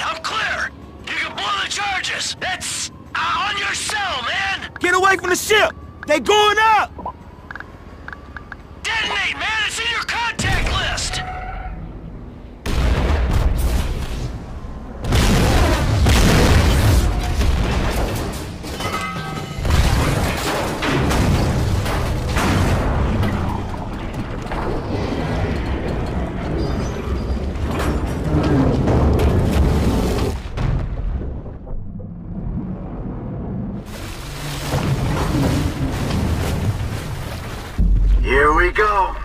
I'm clear! You can blow the charges! That's uh, on your cell, man! Get away from the ship! They going up! Here we go.